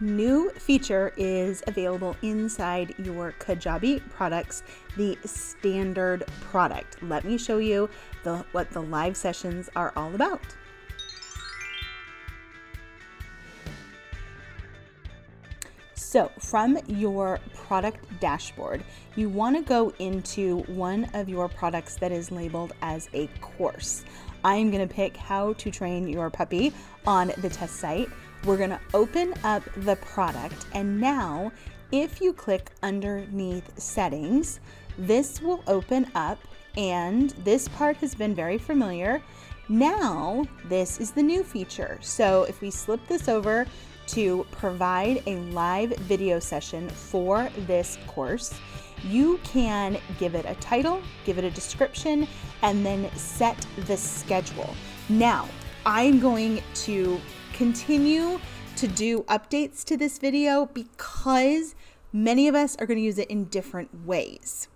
new feature is available inside your Kajabi products, the standard product. Let me show you the, what the live sessions are all about. So, from your product dashboard, you want to go into one of your products that is labeled as a course. I'm going to pick how to train your puppy on the test site. We're going to open up the product, and now if you click underneath settings, this will open up, and this part has been very familiar. Now, this is the new feature. So, if we slip this over to provide a live video session for this course, you can give it a title, give it a description, and then set the schedule. Now, I'm going to continue to do updates to this video because many of us are going to use it in different ways.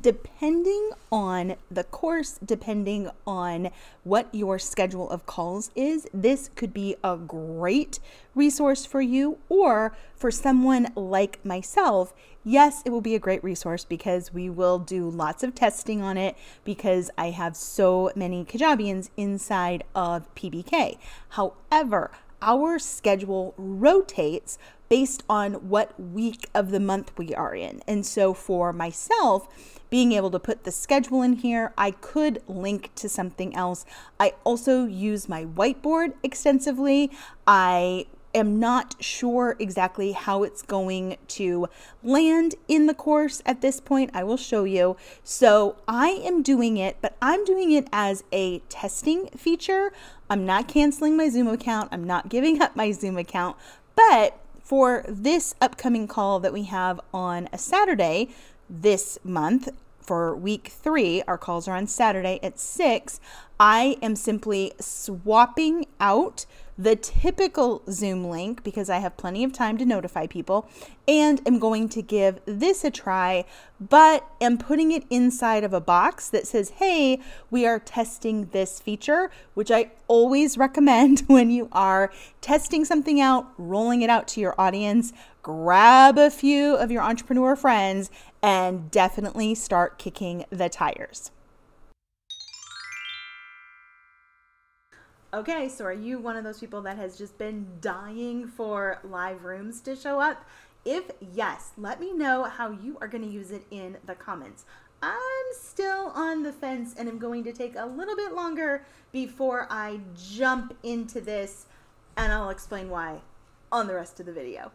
Depending on the course, depending on what your schedule of calls is, this could be a great resource for you. Or for someone like myself, yes, it will be a great resource because we will do lots of testing on it because I have so many Kajabians inside of PBK. However, our schedule rotates based on what week of the month we are in. And so for myself, being able to put the schedule in here, I could link to something else. I also use my whiteboard extensively. I am not sure exactly how it's going to land in the course at this point. I will show you. So I am doing it, but I'm doing it as a testing feature. I'm not canceling my Zoom account. I'm not giving up my Zoom account, but for this upcoming call that we have on a Saturday this month for week three, our calls are on Saturday at 6. I am simply swapping out the typical Zoom link because I have plenty of time to notify people and am going to give this a try, but am putting it inside of a box that says, hey, we are testing this feature, which I always recommend when you are testing something out, rolling it out to your audience. Grab a few of your entrepreneur friends and definitely start kicking the tires. Okay, so are you one of those people that has just been dying for live rooms to show up? If yes, let me know how you are going to use it in the comments. I'm still on the fence and I'm going to take a little bit longer before I jump into this, and I'll explain why on the rest of the video.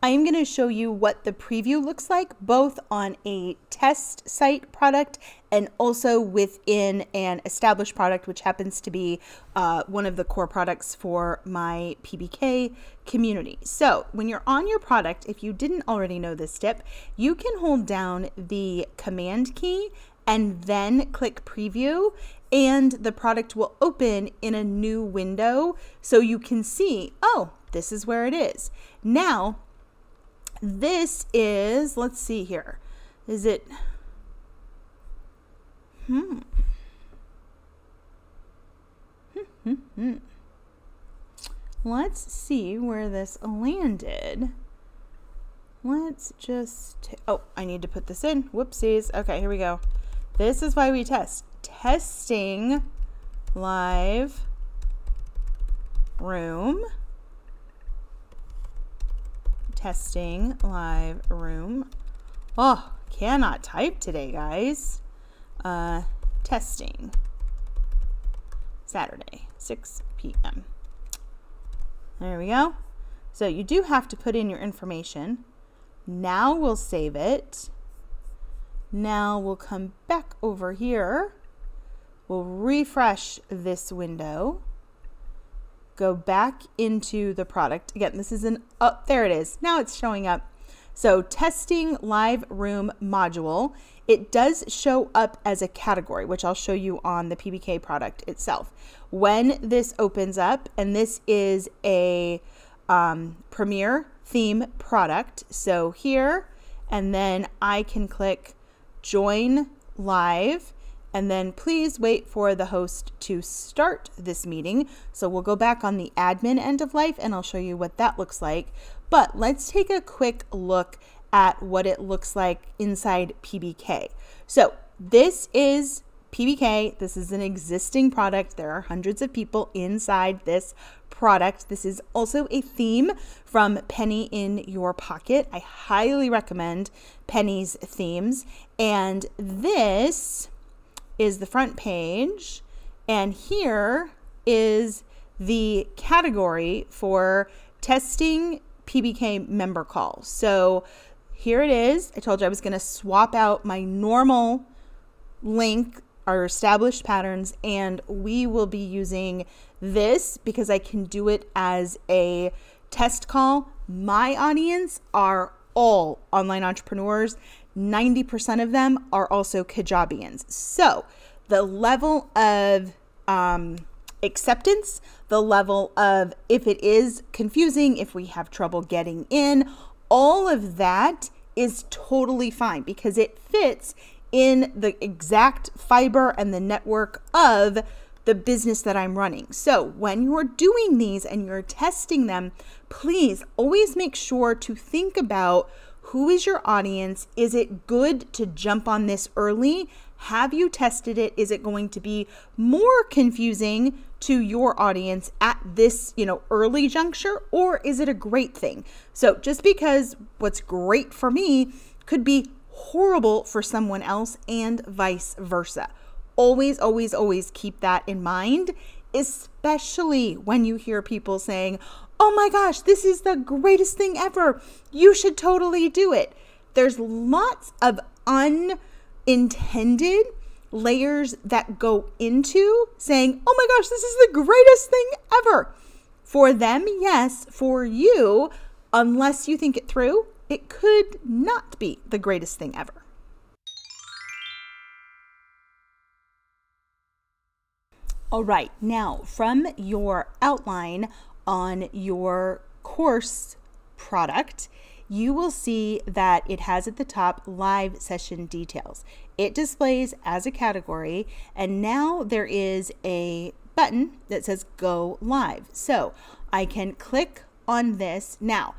I am going to show you what the preview looks like both on a test site product and also within an established product, which happens to be uh, one of the core products for my PBK community. So when you're on your product, if you didn't already know this tip, you can hold down the command key and then click preview and the product will open in a new window so you can see, oh, this is where it is. Now, this is, let's see here. Is it, hmm. Hmm, hmm, Let's see where this landed. Let's just, oh, I need to put this in. Whoopsies. Okay, here we go. This is why we test. Testing live room testing live room. Oh, cannot type today, guys. Uh, testing. Saturday, 6 p.m. There we go. So you do have to put in your information. Now we'll save it. Now we'll come back over here. We'll refresh this window go back into the product. Again, this is an, oh, there it is. Now it's showing up. So testing live room module, it does show up as a category, which I'll show you on the PBK product itself. When this opens up, and this is a um, Premier theme product. So here, and then I can click join live and then please wait for the host to start this meeting. So we'll go back on the admin end of life and I'll show you what that looks like. But let's take a quick look at what it looks like inside PBK. So this is PBK. This is an existing product. There are hundreds of people inside this product. This is also a theme from Penny in Your Pocket. I highly recommend Penny's themes. And this is the front page. And here is the category for testing PBK member calls. So here it is. I told you I was going to swap out my normal link, our established patterns, and we will be using this because I can do it as a test call. My audience are all online entrepreneurs. 90% of them are also Kajabians. So the level of um, acceptance, the level of if it is confusing, if we have trouble getting in, all of that is totally fine because it fits in the exact fiber and the network of the business that I'm running. So when you're doing these and you're testing them, please always make sure to think about who is your audience? Is it good to jump on this early? Have you tested it? Is it going to be more confusing to your audience at this, you know, early juncture or is it a great thing? So just because what's great for me could be horrible for someone else and vice versa. Always always always keep that in mind, especially when you hear people saying, "Oh my gosh, this is the greatest thing ever. You should totally do it." There's lots of unintended layers that go into saying, oh my gosh, this is the greatest thing ever. For them, yes. For you, unless you think it through, it could not be the greatest thing ever. All right, now from your outline on your course product, you will see that it has at the top live session details. It displays as a category, and now there is a button that says go live. So I can click on this. Now,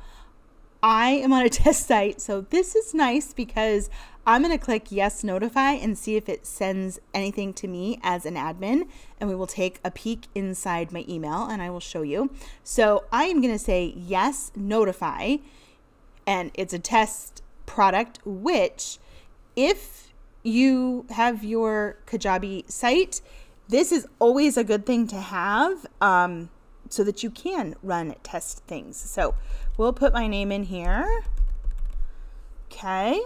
I am on a test site, so this is nice because I'm going to click yes notify and see if it sends anything to me as an admin and we will take a peek inside my email and I will show you. So I am going to say yes notify and it's a test product which if you have your Kajabi site, this is always a good thing to have um, so that you can run test things. So we'll put my name in here. Okay,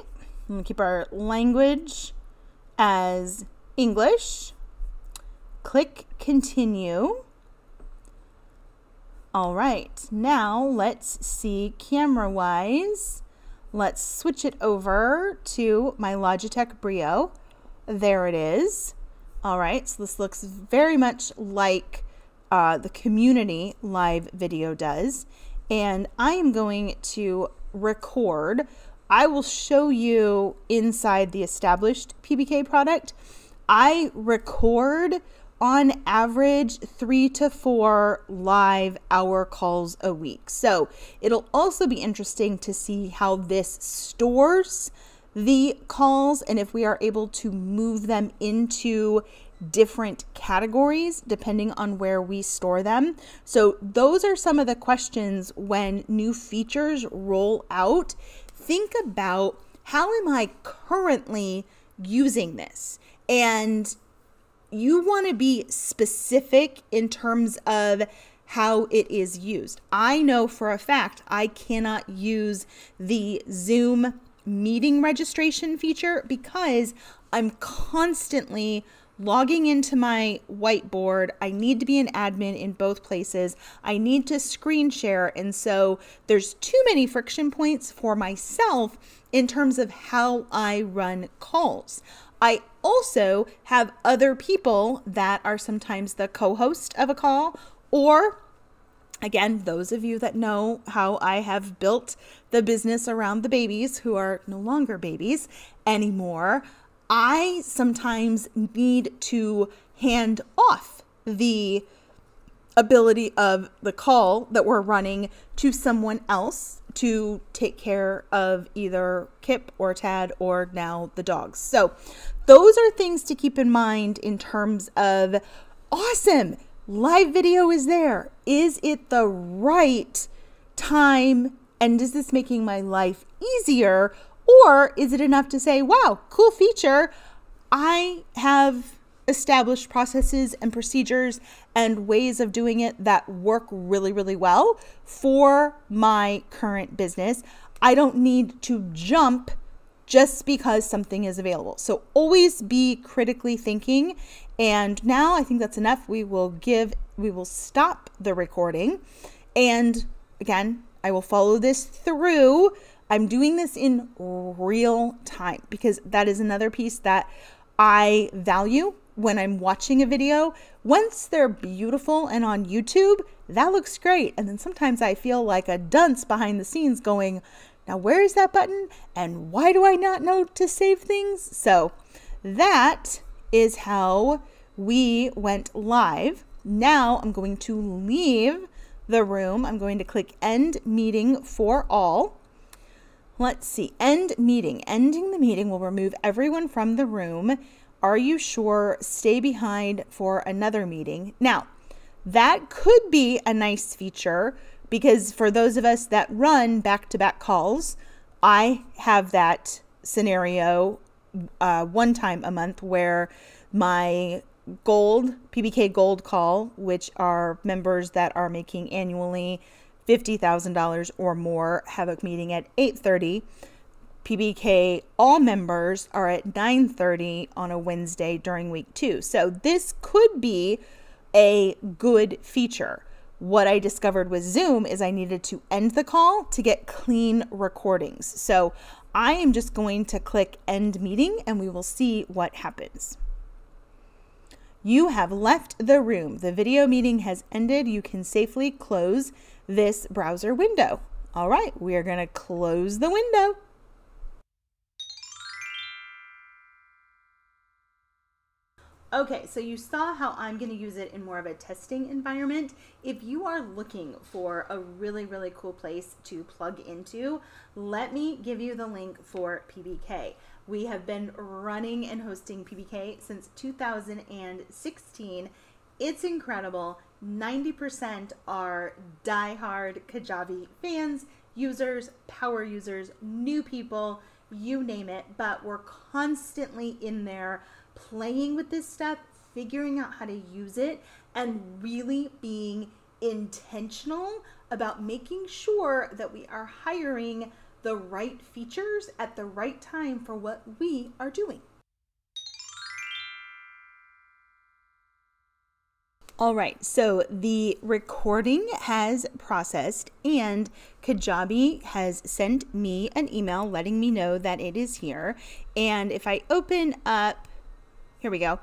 I'm gonna keep our language as English. Click continue. All right, now let's see camera wise. Let's switch it over to my Logitech Brio. There it is. All right, so this looks very much like uh, the community live video does. And I am going to record. I will show you inside the established PBK product. I record on average three to four live hour calls a week. So it'll also be interesting to see how this stores the calls and if we are able to move them into different categories depending on where we store them. So, those are some of the questions when new features roll out. Think about how am I currently using this? And you want to be specific in terms of how it is used. I know for a fact I cannot use the Zoom meeting registration feature because I'm constantly logging into my whiteboard. I need to be an admin in both places. I need to screen share. And so there's too many friction points for myself in terms of how I run calls. I also have other people that are sometimes the co host of a call, or again, those of you that know how I have built the business around the babies who are no longer babies anymore. I sometimes need to hand off the ability of the call that we're running to someone else to take care of either Kip or Tad or now the dogs. So, those are things to keep in mind in terms of awesome, live video is there. Is it the right time? And is this making my life easier? Or is it enough to say, wow, cool feature? I have established processes and procedures and ways of doing it that work really, really well for my current business. I don't need to jump just because something is available. So always be critically thinking. And now I think that's enough. We will give, we will stop the recording. And again, I will follow this through. I'm doing this in real time because that is another piece that I value when I'm watching a video, once they're beautiful and on YouTube, that looks great. And then sometimes I feel like a dunce behind the scenes going, now where is that button? And why do I not know to save things? So that is how we went live. Now I'm going to leave the room. I'm going to click end meeting for all. Let's see, end meeting. Ending the meeting will remove everyone from the room. Are you sure? Stay behind for another meeting. Now, that could be a nice feature because for those of us that run back to back calls, I have that scenario uh, one time a month where my gold PBK gold call, which are members that are making annually $50,000 or more, have a meeting at 8:30 PBK all members are at 9:30 on a Wednesday during week 2. So this could be a good feature. What I discovered with Zoom is I needed to end the call to get clean recordings. So I am just going to click end meeting and we will see what happens. You have left the room. The video meeting has ended. You can safely close this browser window. All right, we are going to close the window. Okay, so you saw how I'm going to use it in more of a testing environment. If you are looking for a really, really cool place to plug into, let me give you the link for PBK. We have been running and hosting PBK since 2016. It's incredible. 90% are diehard Kajabi fans, users, power users, new people, you name it, but we're constantly in there playing with this stuff, figuring out how to use it, and really being intentional about making sure that we are hiring the right features at the right time for what we are doing. All right, so the recording has processed and Kajabi has sent me an email letting me know that it is here. And if I open up here we go.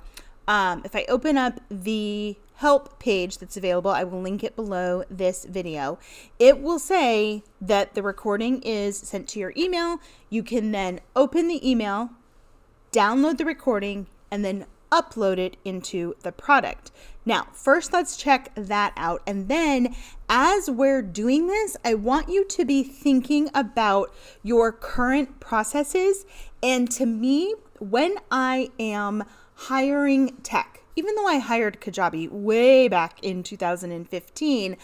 Um, if I open up the help page that's available, I will link it below this video. It will say that the recording is sent to your email. You can then open the email, download the recording, and then upload it into the product. Now, first let's check that out. And then as we're doing this, I want you to be thinking about your current processes. And to me, when I am hiring tech. Even though I hired Kajabi way back in 2015,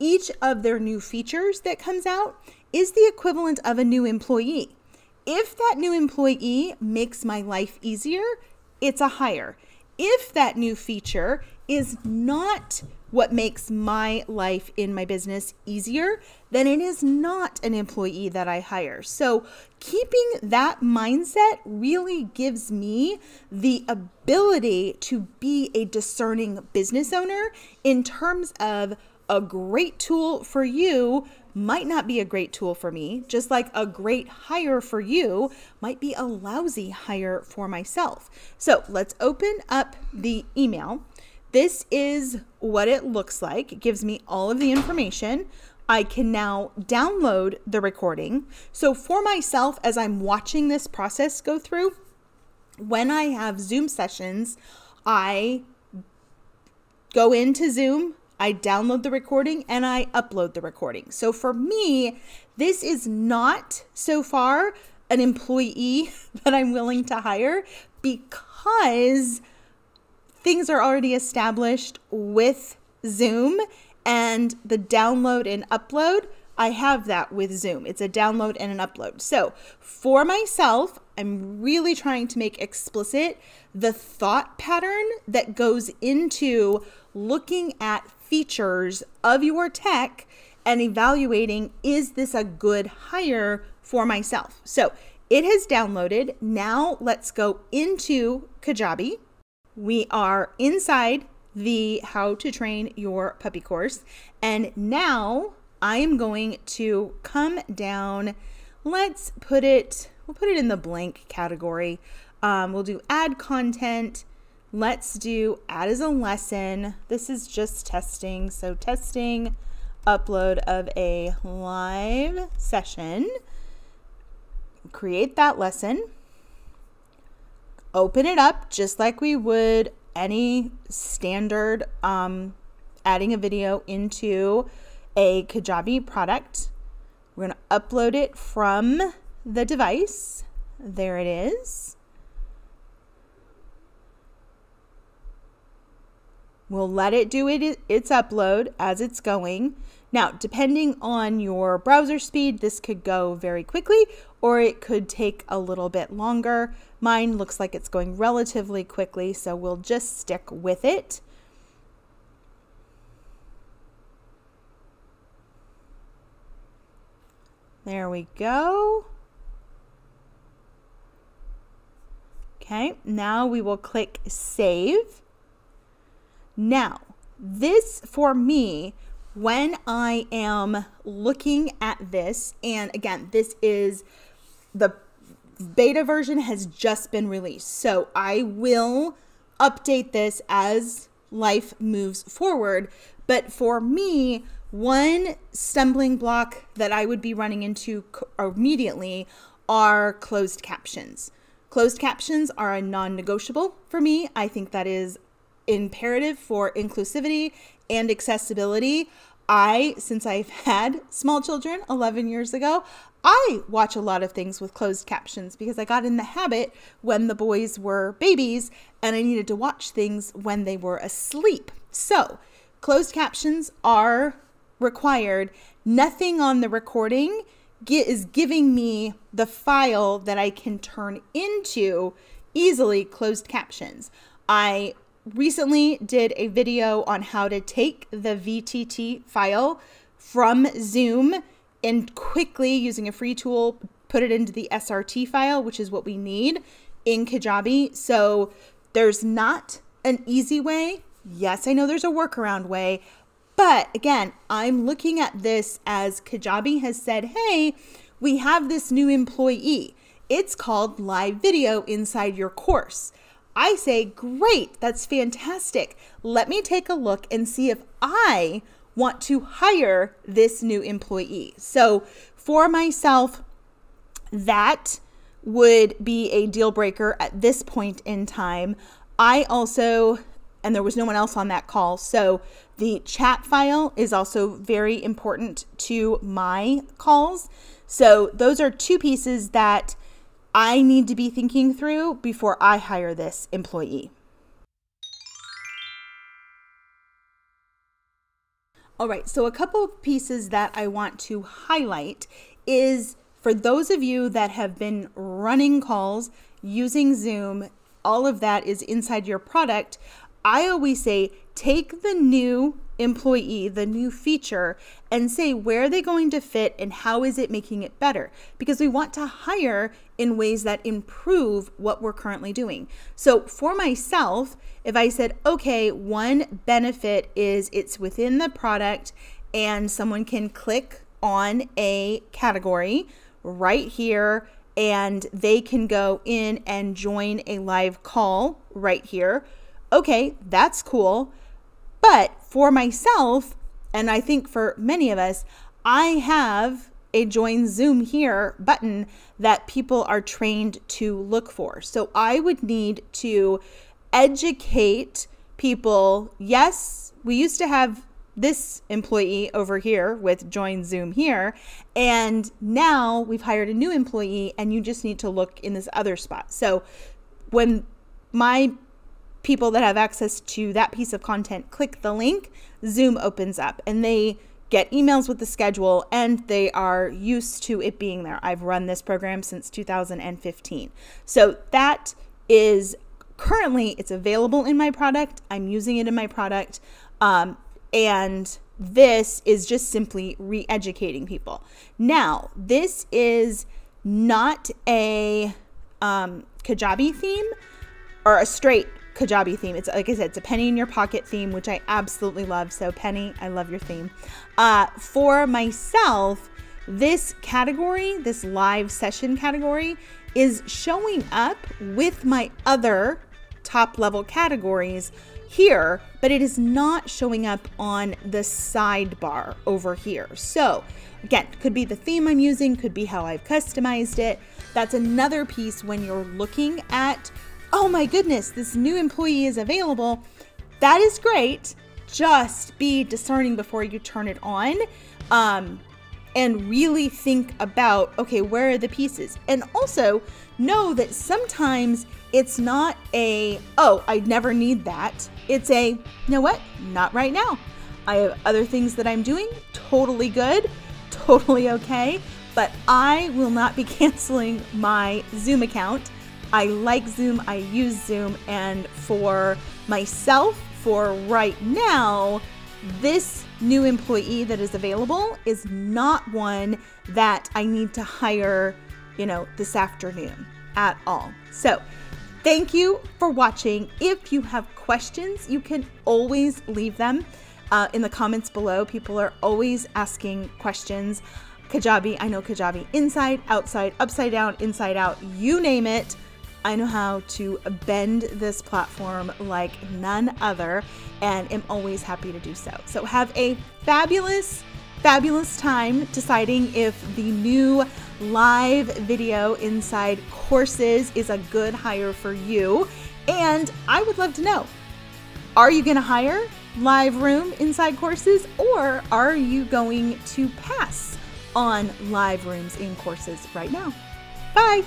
each of their new features that comes out is the equivalent of a new employee. If that new employee makes my life easier, it's a hire. If that new feature is not what makes my life in my business easier, then it is not an employee that I hire. So, keeping that mindset really gives me the ability to be a discerning business owner in terms of a great tool for you might not be a great tool for me, just like a great hire for you might be a lousy hire for myself. So let's open up the email. This is what it looks like. It gives me all of the information. I can now download the recording. So for myself, as I'm watching this process go through, when I have Zoom sessions, I go into Zoom, I download the recording, and I upload the recording. So for me, this is not so far an employee that I'm willing to hire because things are already established with Zoom and the download and upload. I have that with Zoom. It's a download and an upload. So for myself, I'm really trying to make explicit the thought pattern that goes into looking at features of your tech and evaluating is this a good hire for myself? So it has downloaded. Now let's go into Kajabi. We are inside the How to Train Your Puppy course. And now I am going to come down. Let's put it, we'll put it in the blank category. Um, we'll do add content. Let's do add as a lesson. This is just testing. So testing upload of a live session. Create that lesson. Open it up just like we would any standard um, adding a video into a Kajabi product. We're going to upload it from the device. There it is. We'll let it do it, its upload as it's going. Now, depending on your browser speed, this could go very quickly or it could take a little bit longer. Mine looks like it's going relatively quickly, so we'll just stick with it. There we go. Okay, now we will click save. Now, this for me, when I am looking at this, and again, this is the beta version has just been released. So I will update this as life moves forward. But for me, one stumbling block that I would be running into immediately are closed captions. Closed captions are a non negotiable for me. I think that is imperative for inclusivity and accessibility. I, since I've had small children 11 years ago, I watch a lot of things with closed captions because I got in the habit when the boys were babies and I needed to watch things when they were asleep. So, closed captions are required. Nothing on the recording is giving me the file that I can turn into easily closed captions. I recently did a video on how to take the VTT file from Zoom and quickly using a free tool put it into the SRT file, which is what we need in Kajabi. So there's not an easy way. Yes, I know there's a workaround way, but again, I'm looking at this as Kajabi has said, hey, we have this new employee. It's called live video inside your course. I say, great, that's fantastic. Let me take a look and see if I want to hire this new employee. So for myself, that would be a deal breaker at this point in time. I also, and there was no one else on that call, so the chat file is also very important to my calls. So those are two pieces that I need to be thinking through before I hire this employee. All right, so a couple of pieces that I want to highlight is for those of you that have been running calls using Zoom, all of that is inside your product. I always say take the new employee, the new feature, and say where are they going to fit and how is it making it better? Because we want to hire in ways that improve what we're currently doing. So for myself, if I said, okay, one benefit is it's within the product and someone can click on a category right here and they can go in and join a live call right here. Okay, that's cool. But for myself, and I think for many of us, I have a join Zoom here button that people are trained to look for. So I would need to educate people. Yes, we used to have this employee over here with join Zoom here. And now we've hired a new employee and you just need to look in this other spot. So when my people that have access to that piece of content click the link, Zoom opens up and they get emails with the schedule and they are used to it being there. I've run this program since 2015. So that is currently it's available in my product. I'm using it in my product. Um, and this is just simply re educating people. Now, this is not a um, Kajabi theme or a straight Kajabi theme. It's like I said, it's a penny in your pocket theme, which I absolutely love. So, Penny, I love your theme. Uh, for myself, this category, this live session category, is showing up with my other top level categories here, but it is not showing up on the sidebar over here. So again, could be the theme I'm using, could be how I've customized it. That's another piece when you're looking at, oh my goodness, this new employee is available. That is great. Just be discerning before you turn it on. Um, and really think about okay, where are the pieces? And also know that sometimes it's not a, oh, I never need that. It's a, you know what? Not right now. I have other things that I'm doing, totally good, totally okay, but I will not be canceling my Zoom account. I like Zoom, I use Zoom, and for myself, for right now, this new employee that is available is not one that I need to hire, you know, this afternoon at all. So, Thank you for watching. If you have questions, you can always leave them uh, in the comments below. People are always asking questions. Kajabi, I know Kajabi inside, outside, upside down, inside out, you name it. I know how to bend this platform like none other, and am always happy to do so. So, have a fabulous, fabulous time deciding if the new live video inside courses is a good hire for you. And I would love to know are you going to hire live room inside courses or are you going to pass on live rooms in courses right now? Bye.